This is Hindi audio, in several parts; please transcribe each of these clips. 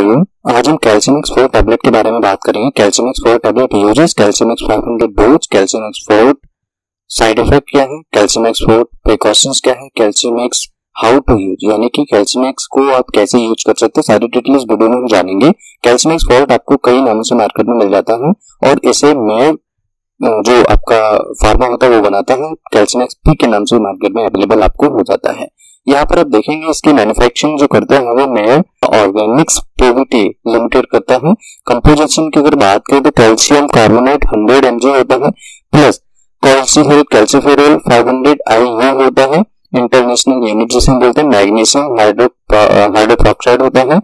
एवरीवन आज हम कैल्शियम एक्स फोर टैबलेट के बारे में बात करेंगे। Calcium X four tablet uses calcium X five dose calcium X side effect क्या है? कैल्शियम एक्स फोर प्रिकॉशंस क्या है? Calcium X how to use यानी कि कैल्शियम एक्स को आप कैसे यूज़ कर सकते हैं, सारी डिटेल इस वीडियो में हम जानेंगे। कैल्शियम एक्स फोर आपको कई नामों से मार्केट में मिल जाता है और इसे मैं जो आपका फार्मा होता है, वो बनाता है। कैल्शियम एक्स पी के नाम से मार्केट में अवेलेबल आपको हो जाता है। यहाँ पर आप देखेंगे इसकी मैन्युफैक्चरिंग जो करता है वो मेयर ऑर्गेनिक्स प्रोविटी लिमिटेड करता है। कंपोजिशन की अगर बात करें तो कैल्शियम कार्बोनेट हंड्रेड एमजी होता है प्लस कॉल्सीफेरेट कैल्सीफेरोल 500 IU होता है। इंटरनेशनल यूनिट जिसे बोलते हैं मैग्नीशियम हाइड्रोक्साइड होता है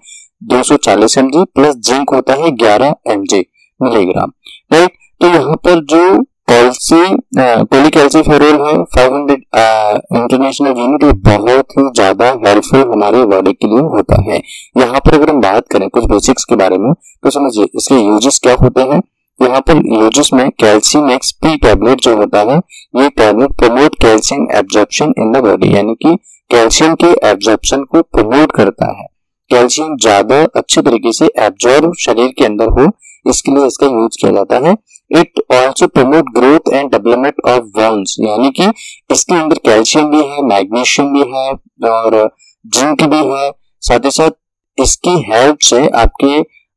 240 mg प्लस जिंक होता है 11 mg मिलीग्राम। राइट तो यहाँ पर जो कॉल्सी पोलीकैल्सीफेरोल है 500 इंटरनेशनल यूनिट ये बहुत ही ज़्यादा हेल्पफुल हमारे बॉडी के लिए होता है। यहाँ पर अगर हम बात करें कुछ बेसिक्स के बारे में तो समझिए, इसके यूजेस क्या होते हैं? यहाँ पर यूजेस में कैल्शियम एक्स पी टैबलेट जो होता है, ये tablet promote calcium absorption in the body यानी कि कैल्शियम के एब्जॉर्प्शन को प्रमोट करता है। कैल्शियम ज़्यादा अच्छे तरीके से एब्जॉर्ब शरीर के अंदर हो, इसके लिए इसका यूज़ किया जाता है। It also promote growth and development of bones यानी कि इसके अंदर कैल्शियम भी है मैग्नीशियम भी है, और जिंक भी है। साथ ही साथ इसकी हेल्प से आपके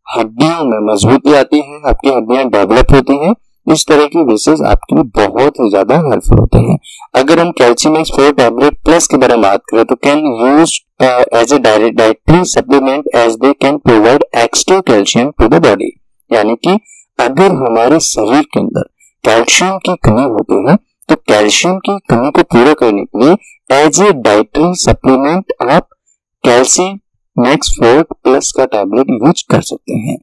हड्डियों में मजबूती आती है, आपकी हड्डियाँ डेवलप होती हैं। इस तरह की बेसिस आपके लिए बहुत ही ज़्यादा हेल्पफुल होते हैं। अगर हम calcium X four tablet plus के बारे में बात करें तो can use as a directory supplement as they can provide extra calcium to the body यानी कि अगर हमारे शरीर के अंदर कैल्शियम की कमी होती है तो कैल्शियम की कमी को पूरा करने के लिए एज ए डाइटरी सप्लीमेंट आप कैल्शियम मैक्स फोर्ट प्लस का टैबलेट यूज़ कर सकते हैं।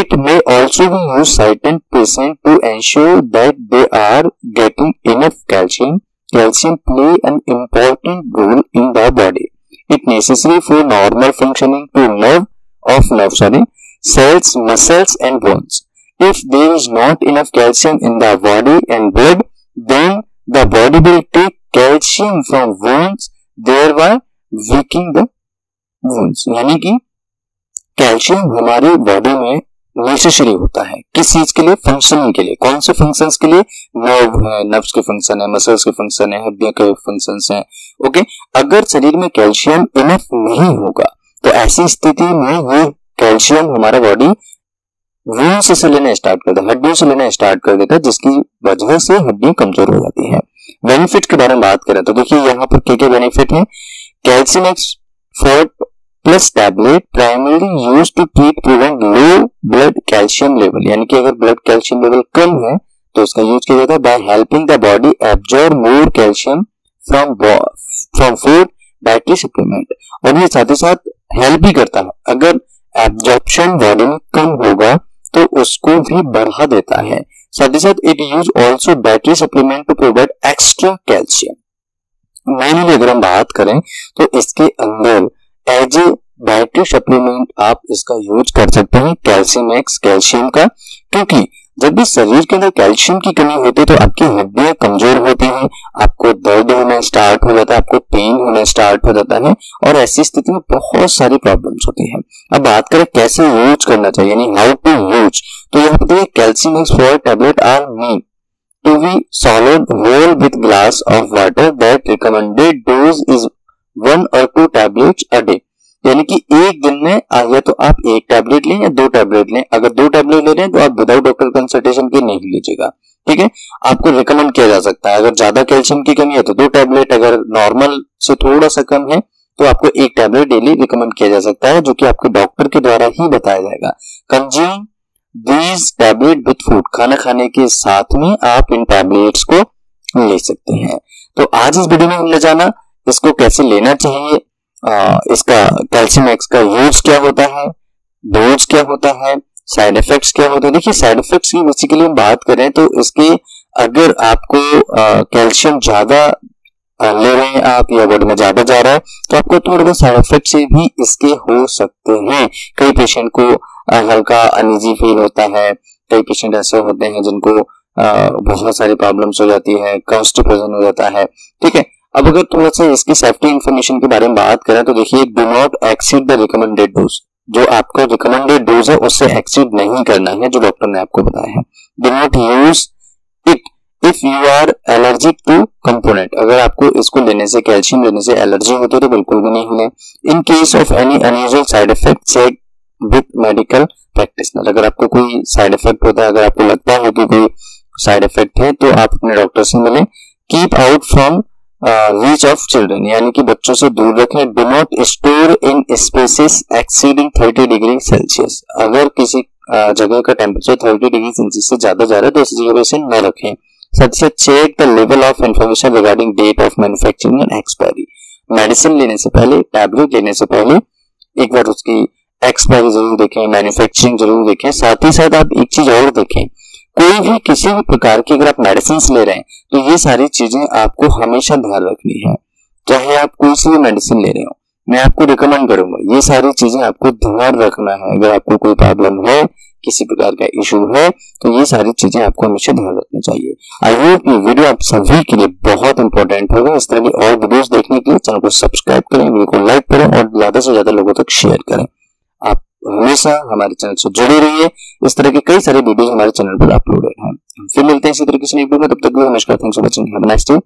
It may also be use certain patient to ensure that they are getting enough calcium calcium play an important role in the body it necessary for normal functioning to nerve of nerve sorry cells muscles and bones. If there is not enough calcium in the body and blood, then the body will take calcium from wounds, thereby weakening the wounds. यानी कि कैल्शियम हमारी बॉडी में नेसेसरी होता है। किस चीज़ के लिए? फंक्शनिंग के लिए। कौन से फ़ंक्शंस के लिए? नर्व है नर्व्स के फ़ंक्शन है मसल्स के फ़ंक्शन है हड्डियों के फ़ंक्शंस हैं। ओके अगर शरीर में कैल्शियम इनफ नहीं होगा तो ऐसी स्थिति में ये कैल्शियम हमारा बॉडी वूंस से लेना स्टार्ट कर है हड्डियों से लेना स्टार्ट कर देता है, जिसकी वजह से हड्डियाँ कमज़ोर हो जाती है। बेनिफिट के बारे में बात करें तो देखिए, यहाँ पर क्या क्या बेनिफिट है? Calcium X forte plus tablet primary use to treat prevent low blood calcium level यानी कि अगर ब्लड कैल्शियम लेवल कम है तो इसका यूज़ किया जाता है by helping the body absorb more calcium from from food dietary supplement और ये साथ ही साथ हेल्प भी करता है। अगर एब्जॉर्प्शन बॉडी में कम होगा तो उसको भी बढ़ा देता है। साथ ही साथ it use also battery supplement to provide extra calcium मैंने अगर हम बात करें तो इसके अंदर एज ए बैटरी सप्लीमेंट आप इसका यूज़ कर सकते हैं कैल्शियम एक्स कैल्शियम का। क्योंकि जब भी शरीर के अंदर कैल्शियम की कमी होती है तो आपकी हड्डियाँ कमज़ोर होती हैं, आपको दर्द होना स्टार्ट हो जाता है, आपको पेन होना स्टार्ट हो जाता है और ऐसी स्थिति में बहुत सारी प्रॉब्लम्स होती है। अब बात करें कैसे यूज़ करना चाहिए, यानी हाउ टू यूज़ तो यहाँ पे देखिए calcium four tablet are me to be solid whole with glass of water that recommended dose is one और टू टेबलेट्स अ डे यानी कि एक दिन में या तो आप एक टैबलेट लें या दो टैबलेट लें। अगर दो टैबलेट ले रहे हैं तो आप विदाउट डॉक्टर कंसल्टेशन के नहीं लीजिएगा। ठीक है? आपको रिकमेंड किया जा सकता है। अगर ज़्यादा कैल्शियम की कमी है तो दो टैबलेट अगर नॉर्मल से थोड़ा सा कम है तो आपको एक टैबलेट डेली रिकमेंड किया जा सकता है, जो कि आपके डॉक्टर के द्वारा ही बताया जाएगा। Consume these tablet with food खाना खाने के साथ में आप इन टैबलेट्स को ले सकते हैं। तो आज इस वीडियो में हमने जाना, इसको कैसे लेना चाहिए इसका कैल्शियम एक्स का यूज़ क्या होता है? डोज क्या होता है? साइड इफेक्ट्स क्या होते हैं? देखिए साइड इफेक्ट्स की बेसिकली हम बात करें तो इसके अगर आपको कैल्शियम ज़्यादा ले रहे हैं आप या बॉडी में ज़्यादा जा रहा है तो आपको थोड़ा बहुत साइड इफ़ेक्ट से भी इसके हो सकते हैं। कई पेशेंट को हल्का अनिजी फील होता है। कई पेशेंट ऐसे होते हैं जिनको बहुत सारी प्रॉब्लम्स हो जाती है कॉन्स्टिपेशन हो जाता है। ठीक है? अब अगर थोड़ा सा इसकी सेफ्टी इन्फॉर्मेशन के बारे में बात करें तो देखिए do not exceed the recommended dose जो आपका रिकमेंडेड डोज है, उससे एक्सीड नहीं करना है, जो डॉक्टर ने आपको बताया है. Do not use it if you are allergic to component अगर आपको इसको लेने से कैल्शियम लेने से एलर्जी होती है तो बिल्कुल भी नहीं लें in case of any unusual side effect check with medical practitioner अगर आपको कोई साइड इफ़ेक्ट होता है, अगर आपको लगता है कि कोई साइड इफ़ेक्ट है तो आप अपने डॉक्टर से मिलें. Keep out from reach of children यानी कि बच्चों से दूर रखें। Do not store in spaces exceeding 30 degree Celsius अगर किसी जगह का टेम्परेचर 30 डिग्री सेल्सियस से ज़्यादा जा रहा है तो इस जगह इसे न रखें। सबसे check the level of information regarding date of manufacturing and expiry medicine लेने से पहले टैबलेट लेने से पहले, एक बार उसकी एक्सपायरी ज़रूर देखें मैन्युफैक्चरिंग ज़रूर देखें। साथ ही साथ आप एक चीज़ और देखें। कोई भी किसी भी प्रकार की अगर आप मेडिसिन ले रहे हैं तो ये सारी चीज़ें आपको हमेशा ध्यान रखनी है। चाहे आप कोई सी भी मेडिसिन ले रहे हो, मैं आपको रिकमेंड करूँगा, ये सारी चीज़ें आपको ध्यान रखना है। अगर आपको कोई प्रॉब्लम है, किसी प्रकार का इशू है तो ये सारी चीज़ें आपको हमेशा ध्यान रखनी चाहिए। आई होप ये वीडियो आप सभी के लिए बहुत इंपॉर्टेंट होगा। इस तरह की और वीडियोस देखने के लिए चैनल को सब्सक्राइब करें वीडियो को लाइक करें और ज़्यादा से ज़्यादा लोगों तक शेयर करें। हमेशा हमारे चैनल से जुड़े रहिए। इस तरह के कई सारे वीडियो हमारे चैनल पर अपलोडेड हैं। फिर मिलते हैं इसी तरीके से वीडियो में। तब तक नमस्कार। Thanks for watching have nice day